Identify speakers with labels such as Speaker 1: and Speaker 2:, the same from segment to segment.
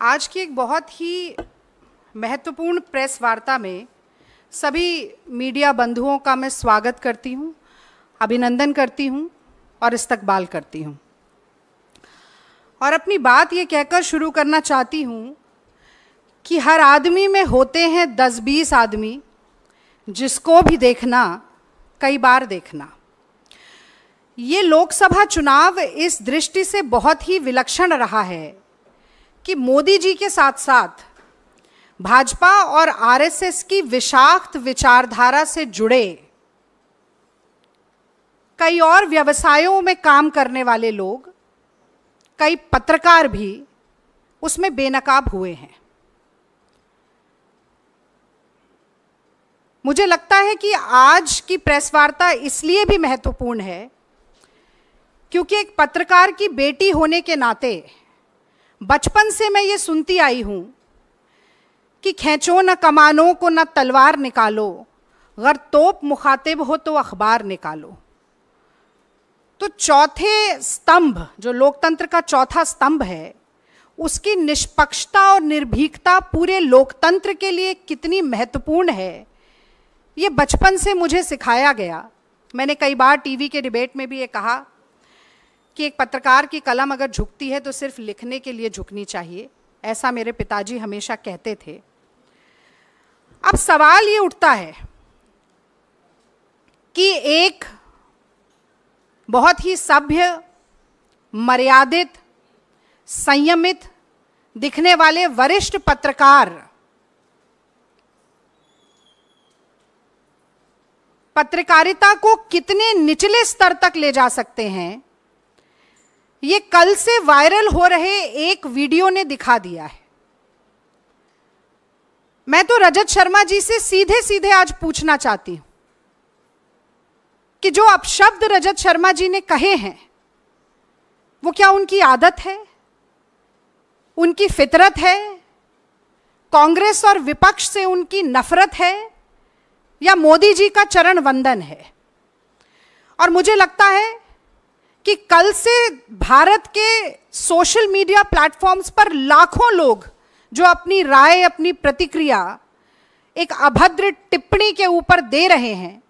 Speaker 1: आज की एक बहुत ही महत्वपूर्ण प्रेस वार्ता में सभी मीडिया बंधुओं का मैं स्वागत करती हूँ, अभिनंदन करती हूँ और इस्तकबाल करती हूँ। और अपनी बात ये कहकर शुरू करना चाहती हूँ कि हर आदमी में होते हैं दस बीस आदमी जिसको भी देखना, कई बार देखना। ये लोकसभा चुनाव इस दृष्टि से बहुत ही विलक्षण रहा है कि मोदी जी के साथ साथ भाजपा और आरएसएस की विषाक्त विचारधारा से जुड़े कई और व्यवसायों में काम करने वाले लोग, कई पत्रकार भी उसमें बेनकाब हुए हैं। मुझे लगता है कि आज की प्रेस वार्ता इसलिए भी महत्वपूर्ण है क्योंकि एक पत्रकार की बेटी होने के नाते बचपन से मैं ये सुनती आई हूँ कि खेचो न कमानों, को न तलवार निकालो। अगर तोप मुखातिब हो तो अखबार निकालो। तो चौथे स्तंभ, जो लोकतंत्र का चौथा स्तंभ है, उसकी निष्पक्षता और निर्भीकता पूरे लोकतंत्र के लिए कितनी महत्वपूर्ण है, ये बचपन से मुझे सिखाया गया। मैंने कई बार टीवी के डिबेट में भी ये कहा कि एक पत्रकार की कलम अगर झुकती है तो सिर्फ़ लिखने के लिए झुकनी चाहिए। ऐसा मेरे पिताजी हमेशा कहते थे। अब सवाल ये उठता है कि एक बहुत ही सभ्य, मर्यादित, संयमित, दिखने वाले वरिष्ठ पत्रकार, पत्रकारिता को कितने निचले स्तर तक ले जा सकते हैं? ये कल से वायरल हो रहे एक वीडियो ने दिखा दिया है। मैं तो रजत शर्मा जी से सीधे सीधे आज पूछना चाहती हूँ कि जो अपशब्द रजत शर्मा जी ने कहे हैं, वो क्या उनकी आदत है? उनकी फितरत है? कांग्रेस और विपक्ष से उनकी नफरत है? या मोदी जी का चरण वंदन है? और मुझे लगता है कि कल से भारत के सोशल मीडिया प्लेटफॉर्म्स पर लाखों लोग जो अपनी राय, अपनी प्रतिक्रिया एक अभद्र टिप्पणी के ऊपर दे रहे हैं,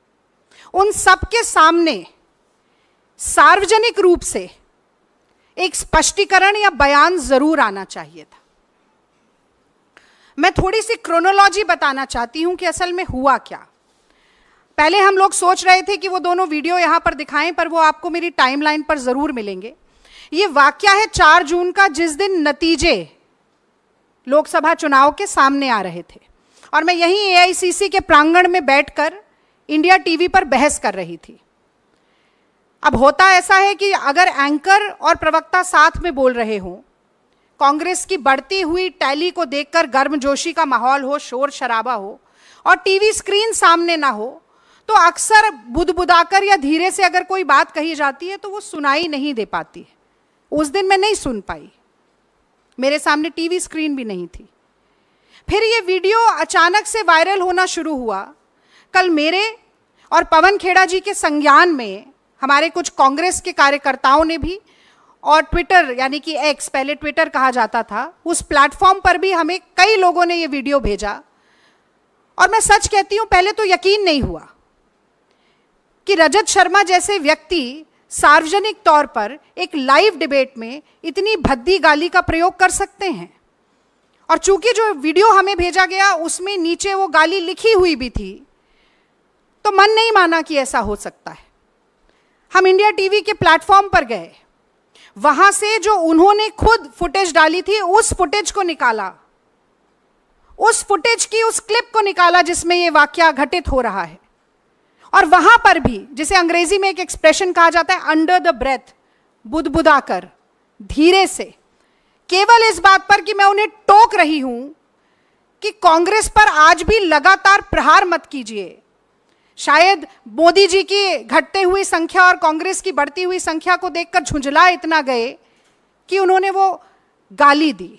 Speaker 1: उन सबके सामने सार्वजनिक रूप से एक स्पष्टीकरण या बयान ज़रूर आना चाहिए था। मैं थोड़ी सी क्रोनोलॉजी बताना चाहती हूँ कि असल में हुआ क्या। पहले हम लोग सोच रहे थे कि वो दोनों वीडियो यहाँ पर दिखाएँ, पर वो आपको मेरी टाइमलाइन पर ज़रूर मिलेंगे। ये वाक्य है चार जून का, जिस दिन नतीजे लोकसभा चुनाव के सामने आ रहे थे। और मैं यहीं एआईसीसी के प्रांगण में बैठकर इंडिया टीवी पर बहस कर रही थी। अब होता ऐसा है कि अगर एंकर और प्रवक्ता साथ में बोल रहे हों, कांग्रेस की बढ़ती हुई टैली को देखकर गर्मजोशी का माहौल हो शोर शराबा हो, और टीवी स्क्रीन सामने ना हो तो अक्सर बुदबुदाकर या धीरे से अगर कोई बात कही जाती है तो वो सुनाई नहीं दे पाती है। उस दिन मैं नहीं सुन पाई। मेरे सामने टीवी स्क्रीन भी नहीं थी। फिर ये वीडियो अचानक से वायरल होना शुरू हुआ। कल मेरे और पवन खेड़ा जी के संज्ञान में हमारे कुछ कांग्रेस के कार्यकर्ताओं ने भी और ट्विटर, यानी कि एक्स, पहले ट्विटर कहा जाता था, उस प्लेटफॉर्म पर भी हमें कई लोगों ने ये वीडियो भेजा। और मैं सच कहती हूँ, पहले तो यकीन नहीं हुआ। कि रजत शर्मा जैसे व्यक्ति सार्वजनिक तौर पर एक लाइव डिबेट में इतनी भद्दी गाली का प्रयोग कर सकते हैं। और चूँकि जो वीडियो हमें भेजा गया, उसमें नीचे वो गाली लिखी हुई भी थी तो मन नहीं माना कि ऐसा हो सकता है। हम इंडिया टीवी के प्लेटफॉर्म पर गए। वहाँ से जो उन्होंने खुद फुटेज डाली थी, उस फुटेज को निकाला। उस फुटेज की उस क्लिप को निकाला जिसमें यह वाक्य घटित हो रहा है। और वहाँ पर भी, जिसे अंग्रेज़ी में एक एक्सप्रेशन कहा जाता है अंडर द ब्रेथ बुदबुदाकर, धीरे से। केवल इस बात पर कि मैं उन्हें टोक रही हूँ कि कांग्रेस पर आज भी लगातार प्रहार मत कीजिए। शायद मोदी जी की घटते हुई संख्या और कांग्रेस की बढ़ती हुई संख्या को देखकर झुंझला इतना गए कि उन्होंने वो गाली दी।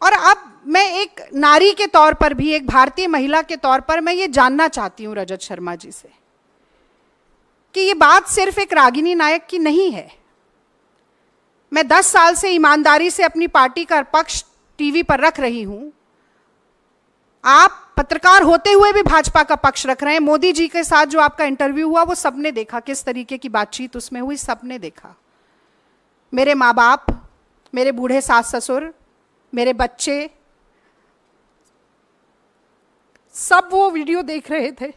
Speaker 1: और अब मैं एक नारी के तौर पर भी, एक भारतीय महिला के तौर पर मैं ये जानना चाहती हूँ रजत शर्मा जी से कि ये बात सिर्फ़ एक रागिनी नायक की नहीं है। मैं दस साल से ईमानदारी से अपनी पार्टी का पक्ष टीवी पर रख रही हूँ। आप पत्रकार होते हुए भी भाजपा का पक्ष रख रहे हैं। मोदी जी के साथ जो आपका इंटरव्यू हुआ, वो सबने देखा। किस तरीके की बातचीत उसमें हुई, सबने देखा। मेरे माँ बाप, मेरे बूढ़े सास ससुर, मेरे बच्चे सब वो वीडियो देख रहे थे।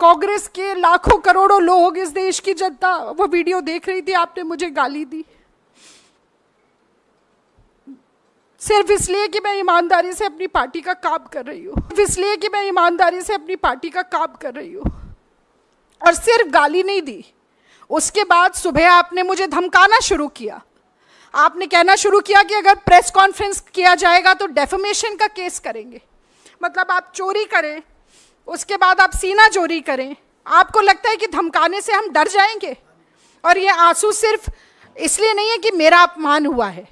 Speaker 1: कांग्रेस के लाखों करोड़ों लोग इस देश की जनता, वो वीडियो देख रही थी, आपने मुझे गाली दी। सिर्फ़ इसलिए कि मैं ईमानदारी से अपनी पार्टी का काम कर रही हूँ। सिर्फ़ इसलिए कि मैं ईमानदारी से अपनी पार्टी का काम कर रही हूँ। और सिर्फ़ गाली नहीं दी। उसके बाद सुबह आपने मुझे धमकाना शुरू किया। आपने कहना शुरू किया कि अगर प्रेस कॉन्फ्रेंस किया जाएगा तो डेफोमेशन का केस करेंगे। मतलब आप चोरी करें, उसके बाद आप सीना चोरी करें, आपको लगता है कि धमकाने से हम डर जाएँगे? और ये आँसू सिर्फ़ इसलिए नहीं है कि मेरा अपमान हुआ है।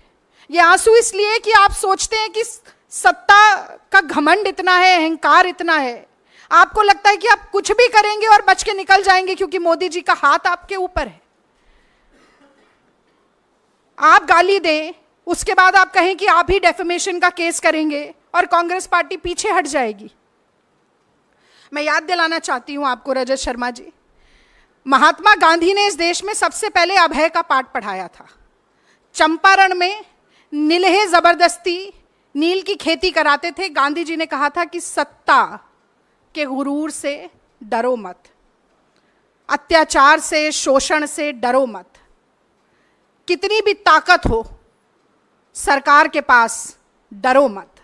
Speaker 1: ये आँसू इसलिए कि आप सोचते हैं कि सत्ता का घमंड इतना है, अहंकार इतना है। आपको लगता है कि आप कुछ भी करेंगे और बच के निकल जाएँगे क्योंकि मोदी जी का हाथ आपके ऊपर है। आप गाली दें, उसके बाद आप कहें कि आप ही डेफेमेशन का केस करेंगे और कांग्रेस पार्टी पीछे हट जाएगी। मैं याद दिलाना चाहती हूँ आपको, रजत शर्मा जी। महात्मा गांधी ने इस देश में सबसे पहले अभय का पाठ पढ़ाया था। चंपारण में नीलहे ज़बरदस्ती नील की खेती कराते थे। गांधी जी ने कहा था कि सत्ता के गुरूर से डरो मत, अत्याचार से, शोषण से डरो मत। कितनी भी ताकत हो, सरकार के पास डरो मत।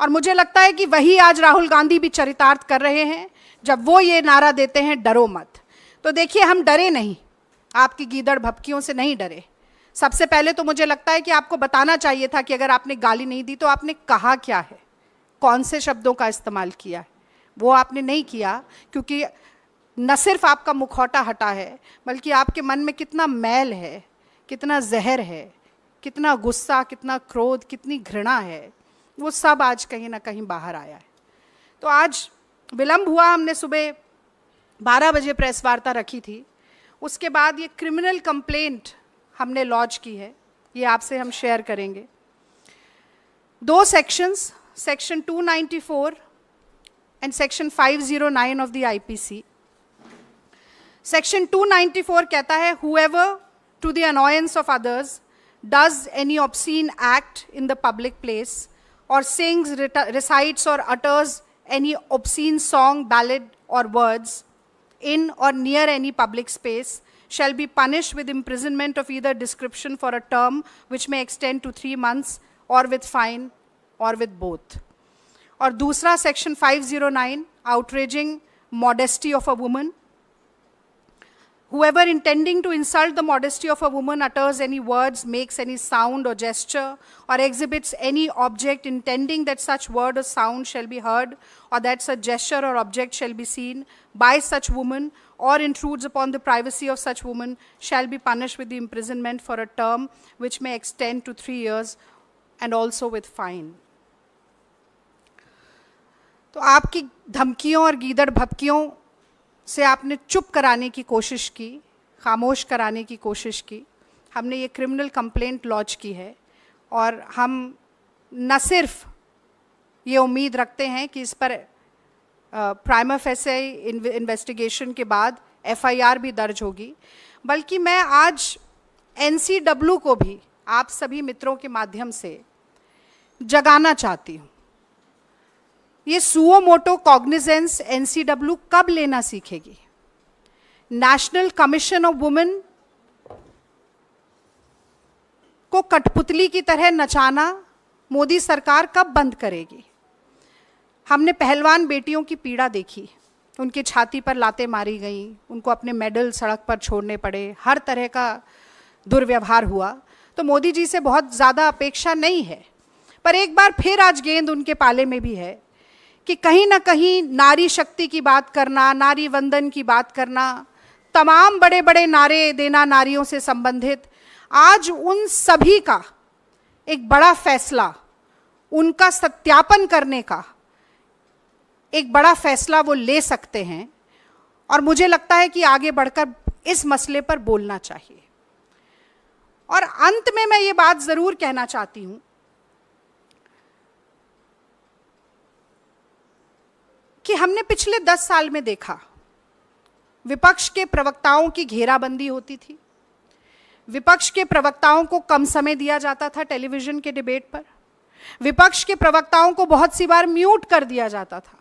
Speaker 1: और मुझे लगता है कि वही आज राहुल गांधी भी चरितार्थ कर रहे हैं, जब वो ये नारा देते हैं, डरो मत। तो देखिए, हम डरे नहीं। आपकी गीदड़ भपकियों से नहीं डरे। सबसे पहले तो मुझे लगता है कि आपको बताना चाहिए था कि अगर आपने गाली नहीं दी तो आपने कहा क्या है? कौन से शब्दों का इस्तेमाल किया है? वो आपने नहीं किया, क्योंकि न सिर्फ़ आपका मुखौटा हटा है, बल्कि आपके मन में कितना मैल है। कितना जहर है, कितना गुस्सा, कितना क्रोध, कितनी घृणा है, वो सब आज कहीं ना कहीं बाहर आया है। तो आज विलंब हुआ, हमने सुबह 12 बजे प्रेस वार्ता रखी थी। उसके बाद ये क्रिमिनल कंप्लेंट हमने लॉन्च की है, ये आपसे हम शेयर करेंगे। दो sections section 294 and section 509 of the IPC section 294 कहता है whoever to the annoyance of others, does any obscene act in the public place, or sings, recites, or utters any obscene song, ballad, or words in or near any public space, shall be punished with imprisonment of either description for a term which may extend to three months, or with fine, or with both. और दूसरा section 509 outraging modesty of a woman Whoever intending to insult the modesty of a woman utters any words, makes any sound or gesture, or exhibits any object intending that such word or sound shall be heard, or that such gesture or object shall be seen by such woman, or intrudes upon the privacy of such woman, shall be punished with the imprisonment for a term which may extend to three years, and also with fine. तो आपकी धमकियों और गीदड़ भपकियों से आपने चुप कराने की कोशिश की, खामोश कराने की कोशिश की। हमने ये क्रिमिनल कंप्लेंट लॉन्च की है और हम न सिर्फ़ ये उम्मीद रखते हैं कि इस पर प्राइम एफ़ इन्वेस्टिगेशन के बाद एफआईआर भी दर्ज होगी, बल्कि मैं आज एनसीडब्ल्यू को भी आप सभी मित्रों के माध्यम से जगाना चाहती हूँ। ये सुओ मोटो कॉग्निजेंस एनसीडब्ल्यू कब लेना सीखेगी? नेशनल कमीशन ऑफ़ वुमेन को कठपुतली की तरह नचाना मोदी सरकार कब बंद करेगी? हमने पहलवान बेटियों की पीड़ा देखी। उनकी छाती पर लाते मारी गई, उनको अपने मेडल सड़क पर छोड़ने पड़े, हर तरह का दुर्व्यवहार हुआ। तो मोदी जी से बहुत ज़्यादा अपेक्षा नहीं है, पर एक बार फिर आज गेंद उनके पाले में भी है। कि कहीं ना कहीं नारी शक्ति की बात करना, नारी वंदन की बात करना, तमाम बड़े बड़े नारे देना नारियों से संबंधित, आज उन सभी का एक बड़ा फैसला, उनका सत्यापन करने का एक बड़ा फैसला वो ले सकते हैं और मुझे लगता है कि आगे बढ़कर इस मसले पर बोलना चाहिए। और अंत में मैं ये बात ज़रूर कहना चाहती हूँ कि हमने पिछले दस साल में देखा, विपक्ष के प्रवक्ताओं की घेराबंदी होती थी। विपक्ष के प्रवक्ताओं को कम समय दिया जाता था टेलीविज़न के डिबेट पर। विपक्ष के प्रवक्ताओं को बहुत सी बार म्यूट कर दिया जाता था।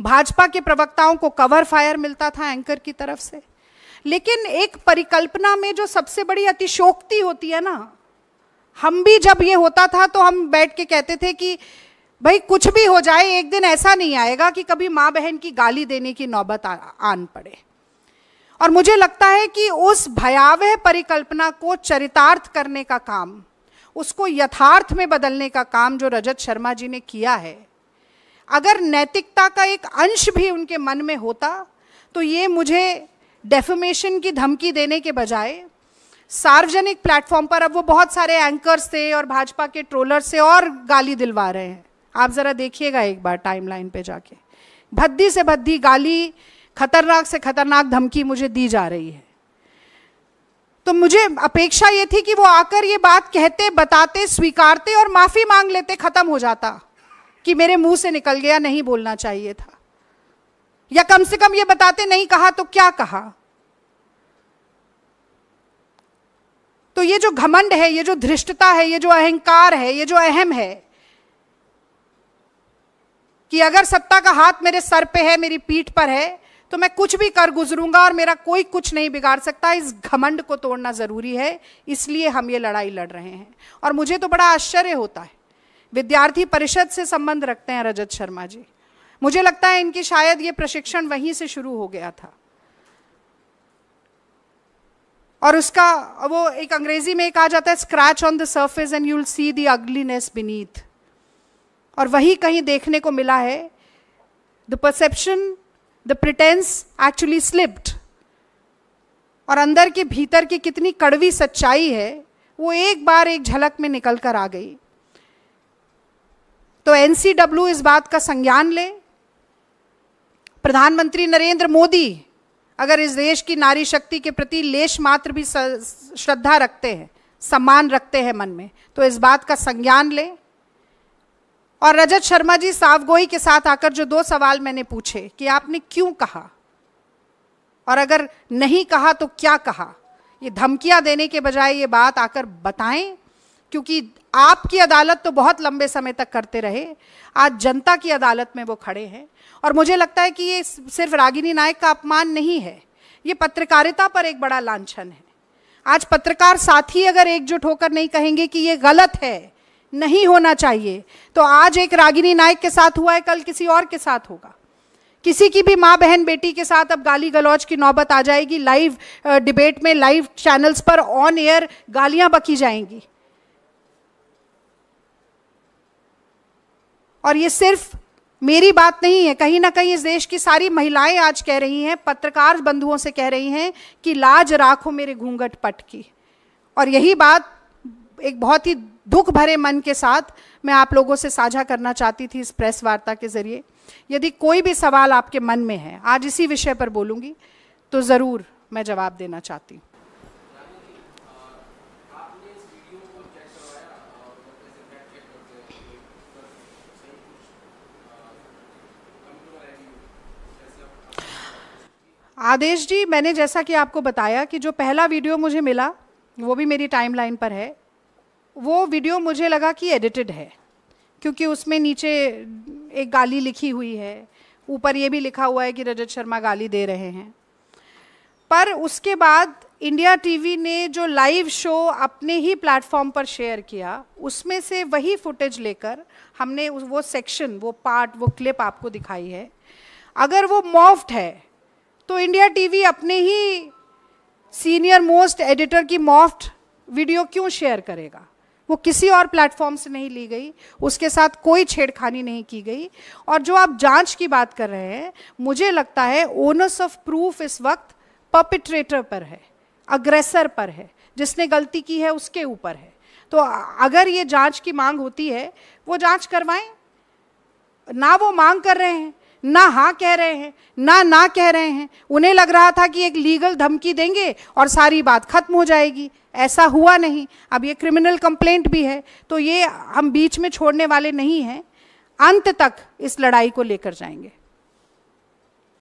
Speaker 1: भाजपा के प्रवक्ताओं को कवर फायर मिलता था एंकर की तरफ़ से। लेकिन एक परिकल्पना में जो सबसे बड़ी अतिशोक्ति होती है ना, हम भी जब ये होता था तो हम बैठ के कहते थे कि भाई, कुछ भी हो जाए, एक दिन ऐसा नहीं आएगा कि कभी माँ बहन की गाली देने की नौबत आन पड़े। और मुझे लगता है कि उस भयावह परिकल्पना को चरितार्थ करने का काम, उसको यथार्थ में बदलने का काम जो रजत शर्मा जी ने किया है, अगर नैतिकता का एक अंश भी उनके मन में होता तो ये मुझे डेफोमेशन की धमकी देने के बजाय, सार्वजनिक प्लेटफॉर्म पर अब वो बहुत सारे एंकर्स थे और भाजपा के ट्रोलर से और गाली दिलवा रहे हैं। आप ज़रा देखिएगा एक बार टाइमलाइन पे जाके। भद्दी से भद्दी, गाली, खतरनाक से खतरनाक धमकी मुझे दी जा रही है। तो मुझे अपेक्षा ये थी कि वो आकर ये बात कहते, बताते, स्वीकारते और माफ़ी मांग लेते, खत्म हो जाता कि मेरे मुँह से निकल गया, नहीं बोलना चाहिए था। या कम से कम ये बताते, नहीं कहा तो क्या कहा? तो ये जो घमंड है, ये जो धृष्टता है, ये जो अहंकार है, ये जो अहम है कि अगर सत्ता का हाथ मेरे सर पे है, मेरी पीठ पर है तो मैं कुछ भी कर गुजरूँगा और मेरा कोई कुछ नहीं बिगाड़ सकता। इस घमंड को तोड़ना ज़रूरी है, इसलिए हम ये लड़ाई लड़ रहे हैं। और मुझे तो बड़ा आश्चर्य होता है। विद्यार्थी परिषद से संबंध रखते हैं रजत शर्मा जी। मुझे लगता है इनकी शायद ये प्रशिक्षण वहीं से शुरू हो गया था। और उसका, वो एक अंग्रेज़ी में कहा जाता है scratch on the surface and you'll see the ugliness beneath और वही कहीं देखने को मिला है। The perception the pretence actually slipped और अंदर के, भीतर की कितनी कड़वी सच्चाई है, वो एक बार एक झलक में निकल कर आ गई। तो एनसीडब्ल्यू इस बात का संज्ञान ले। प्रधानमंत्री नरेंद्र मोदी अगर इस देश की नारी शक्ति के प्रति लेश मात्र भी श्रद्धा रखते हैं, सम्मान रखते हैं मन में तो इस बात का संज्ञान ले। और रजत शर्मा जी सावगोई के साथ आकर जो दो सवाल मैंने पूछे कि आपने क्यों कहा? और अगर नहीं कहा तो क्या कहा? ये धमकियाँ देने के बजाय ये बात आकर बताएँ, क्योंकि आपकी अदालत तो बहुत लंबे समय तक करते रहे। आज जनता की अदालत में वो खड़े हैं। और मुझे लगता है कि ये सिर्फ़ रागिनी नायक का अपमान नहीं है। ये पत्रकारिता पर एक बड़ा लांछन है। आज पत्रकार साथी अगर एकजुट होकर नहीं कहेंगे कि ये गलत है नहीं होना चाहिए। तो आज एक रागिनी नायक के साथ हुआ है, कल किसी और के साथ होगा। किसी की भी माँ बहन बेटी के साथ अब गाली गलौज की नौबत आ जाएगी। लाइव डिबेट में लाइव चैनल्स पर ऑन एयर गालियाँ बकी जाएँगी। और ये सिर्फ़ मेरी बात नहीं है, कहीं ना कहीं इस देश की सारी महिलाएँ आज कह रही हैं, पत्रकार बंधुओं से कह रही हैं कि लाज राखो मेरे घूंघट पट की और यही बात एक बहुत ही दुख भरे मन के साथ मैं आप लोगों से साझा करना चाहती थी इस प्रेस वार्ता के ज़रिए। यदि कोई भी सवाल आपके मन में है, आज इसी विषय पर बोलूँगी तो ज़रूर मैं जवाब देना चाहती हूँ। आदेश जी, मैंने जैसा कि आपको बताया कि जो पहला वीडियो मुझे मिला, वो भी मेरी टाइमलाइन पर है। वो वीडियो मुझे लगा कि एडिटेड है, क्योंकि उसमें नीचे एक गाली लिखी हुई है। ऊपर ये भी लिखा हुआ है कि रजत शर्मा गाली दे रहे हैं। पर उसके बाद इंडिया टीवी ने जो लाइव शो अपने ही प्लेटफॉर्म पर शेयर किया, उसमें से वही फुटेज लेकर हमने वो सेक्शन वो पार्ट वो क्लिप आपको दिखाई है। अगर वो मॉफ्ट है तो इंडिया टीवी अपने ही सीनियर मोस्ट एडिटर की मॉफ्ट वीडियो क्यों शेयर करेगा? वो किसी और प्लेटफॉर्म से नहीं ली गई, उसके साथ कोई छेड़खानी नहीं की गई। और जो आप जाँच की बात कर रहे हैं, मुझे लगता है ओनर्स ऑफ़ प्रूफ इस वक्त पपिट्रेटर पर है अग्रेसर पर है, जिसने गलती की है उसके ऊपर है। तो अगर ये जाँच की मांग होती है, वो जाँच करवाएँ। ना वो मांग कर रहे हैं, ना हाँ कह रहे हैं, ना ना कह रहे हैं। उन्हें लग रहा था कि एक लीगल धमकी देंगे और सारी बात खत्म हो जाएगी। ऐसा हुआ नहीं। अब ये क्रिमिनल कंप्लेंट भी है तो ये हम बीच में छोड़ने वाले नहीं हैं। अंत तक इस लड़ाई को लेकर जाएँगे।